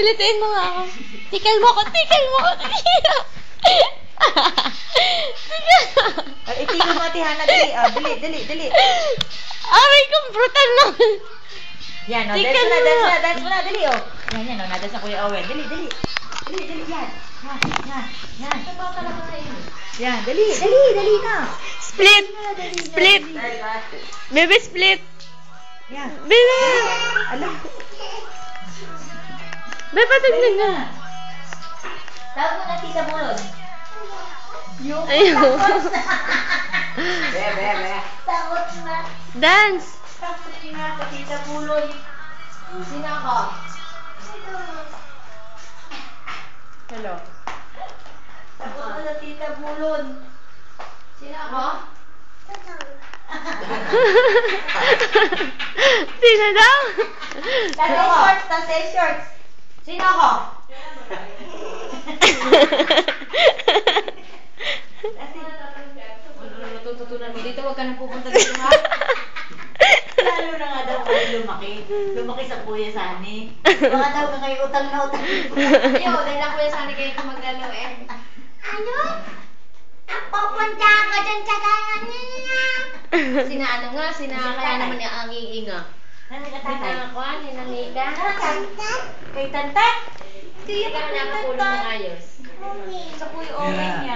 Pilitin mo nga ako. Tikal mo ako, tikal mo ako. Tikal. Ay, itigil mo ati Hana, dali. Oh, dali, dali, dali. Aray kong brutal na. Yan, oh, dance mo na, na. dance mo na, dance mo na, dali, oh. Yan, yan, oh, nadance na Kuya Owen. Dali, dali. Dali, dali, yan. Yan, yan, yan. Yan, dali, dali, dali na. Split. Split. Bebe, split. Yan. Bebe. Alam. Bebe, patagnan na. Tawag mo na tita Bulon. Yung Ayun. Be, be, be. Takot na. Dance. Takot na sa tita Bulon. Sino ako? Hello. Takot na tita Bulon. Sino ako? Sino daw? Tatay shorts, tatay shorts. Sino ako? Tututunan mo dito, huwag ka nang pupunta dito ha. Lalo na nga daw kayo lumaki. Lumaki sa Kuya Sani. Baka daw ka kayo utang na utang. Yo, dahil ako yung sana kayo maglalo eh. Ano? Pupunta ako dun sa ganyan niya. Sina ano nga, sina kaya naman yung ang iinga. Nani ka tatay? Sina Nika. Kay Tantan? Hindi ka na nakapulong ng ayos. Sa Kuya Owen yan.